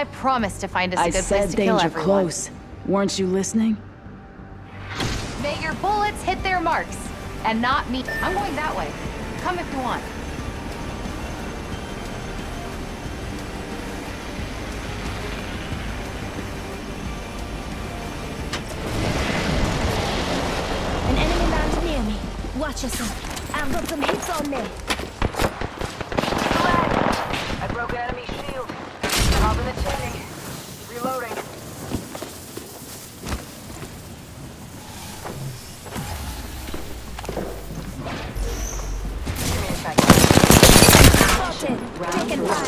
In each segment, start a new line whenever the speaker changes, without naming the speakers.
I promise to find us a
I
good place to kill everyone.
danger
everyone.
close. Weren't you listening?
May your bullets hit their marks, and not me. I'm going that way. Come if you want.
An enemy lands near me. Watch yourself. I've got some hits on me.
I broke enemy shield. Hop in the chaining. Reloading. Give me a second.
Spotted.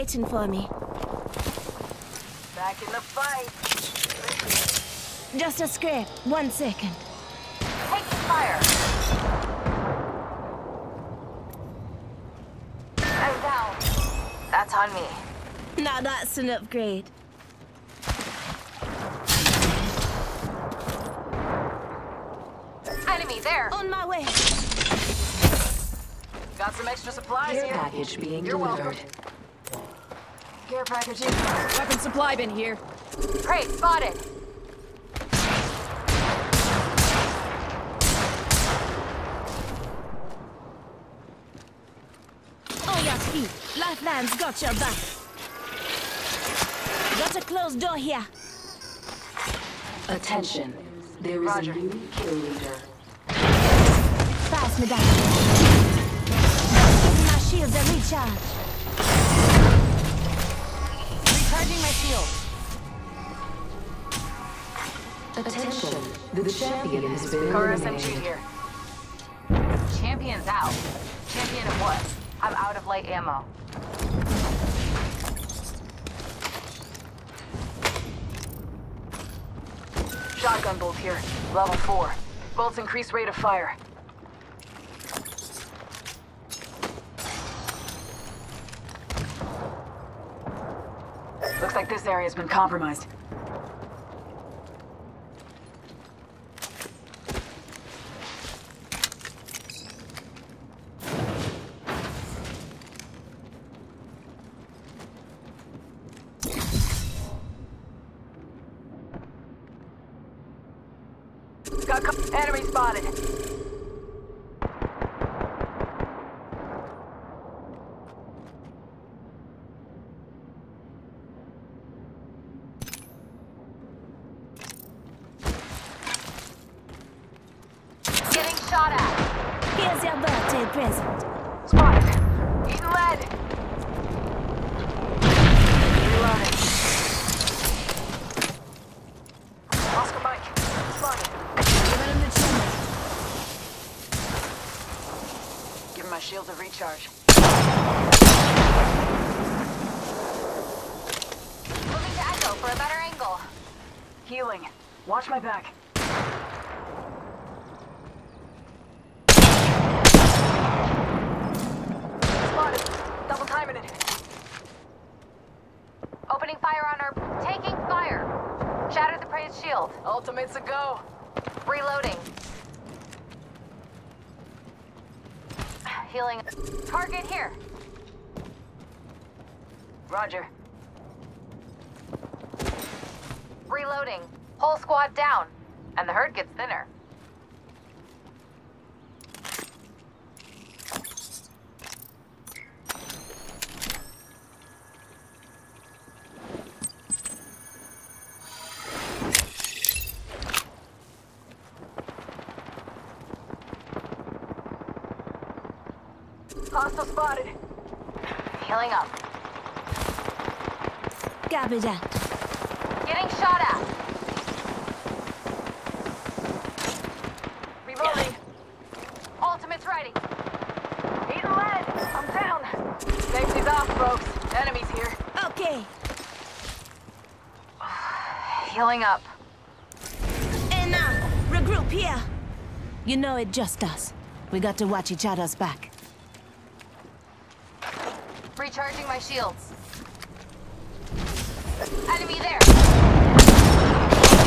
waiting for me.
Back in the fight.
Just a scrape. One second.
Taking fire. I'm down. That's on me.
Now that's an upgrade.
Enemy there.
On my way.
Got some extra supplies
Care
here.
package being
You're
delivered.
welcome. Care package.
Weapon supply bin here.
Great, spotted.
Oh, your feet. Lifeline's got your back. Got a closed door here.
Attention. There is
Roger.
a new kill leader.
Pass me down. My shields are recharged.
Recharging my shield.
Attention. The champion has been eliminated.
here.
Champion's out. Champion of what? I'm out of light ammo.
Shotgun bolt here. Level 4. Bolts increase rate of fire. Looks like this area's been compromised. Got enemy spotted.
Getting shot at.
Here's your birthday present.
Spotted. Eating lead. Reloading. Oscar Mike. Spotted.
Give him the chimney.
Give my shields a recharge.
Moving to Echo for a better angle.
Healing. Watch my back. Spotted. Double timing it.
Opening fire on her. Taking fire. Shatter the praise shield.
Ultimate's a go.
Reloading. Healing. Target here.
Roger.
Reloading. Whole squad down. And the herd gets thinner.
Hostile spotted.
Healing up.
Garbage out.
Getting shot at.
Reloading.
Ultimate's ready.
Eating lead. I'm down. Safety's off, folks. Enemies here.
Okay.
Healing up.
And now, regroup here. You know it just us. We got to watch each other's back.
Recharging my shields. Enemy there.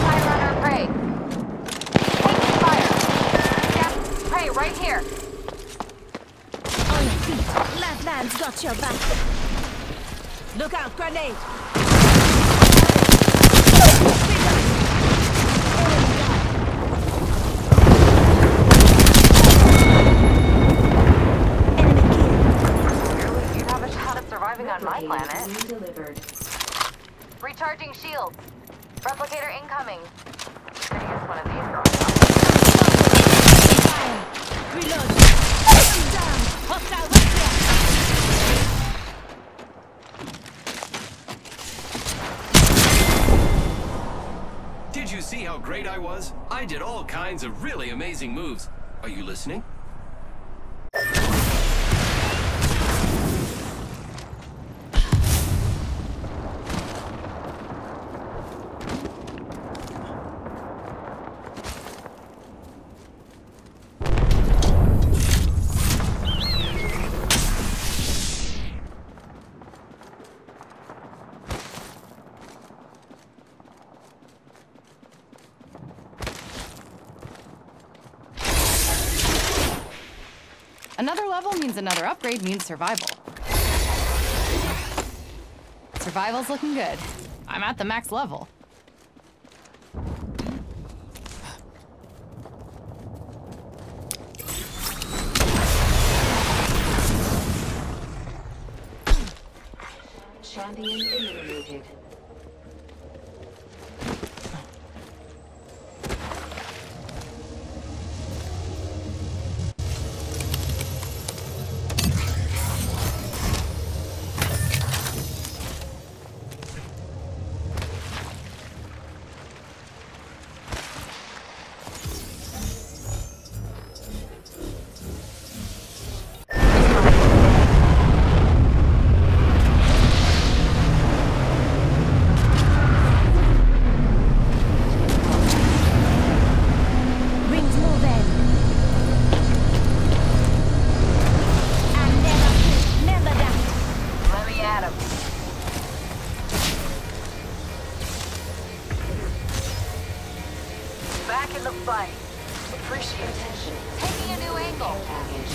Fire on our prey. Taking fire. Yeah, prey right here.
On your feet. Lifelines got your back. Look out, grenade.
Recharging shields. Replicator incoming.
Did you see how great I was? I did all kinds of really amazing moves. Are you listening?
Another level means another upgrade means survival. Survival's looking good. I'm at the max level.
Champion eliminated.
Back in the fight. Appreciate.
Attention.
Taking a new angle.
Package.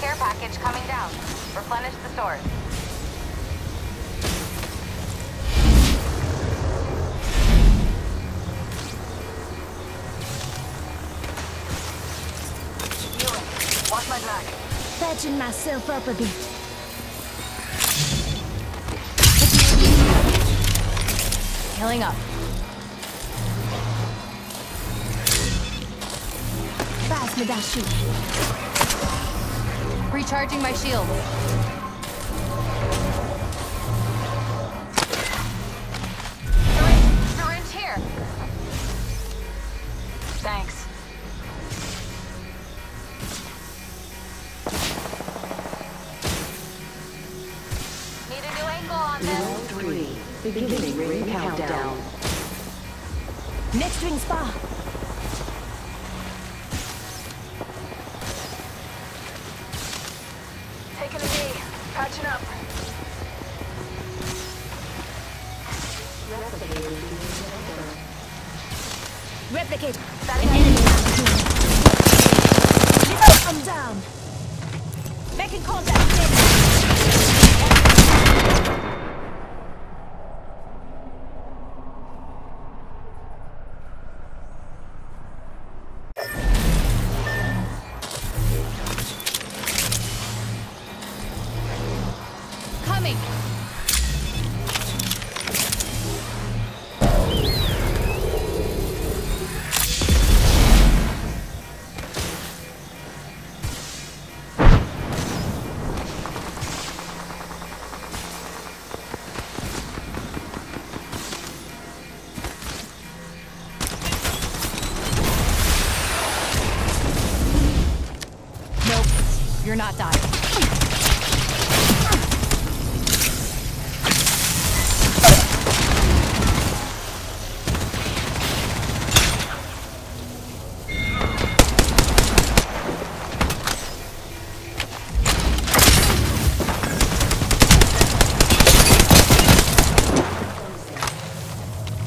Care package coming down. Replenish the stores.
Watch my back.
Patching myself up a bit.
Healing up.
Pass me that shoot.
Recharging my shield. Syringe, here.
Thanks.
Need a new angle on this.
Round three. Beginning ring countdown.
Next ring spa.
Taking
contact.
You're not dying.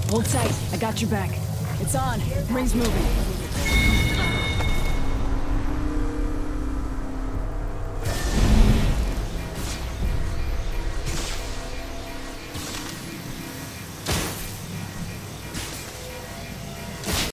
Hold tight. I got your back. It's on. Ring's moving.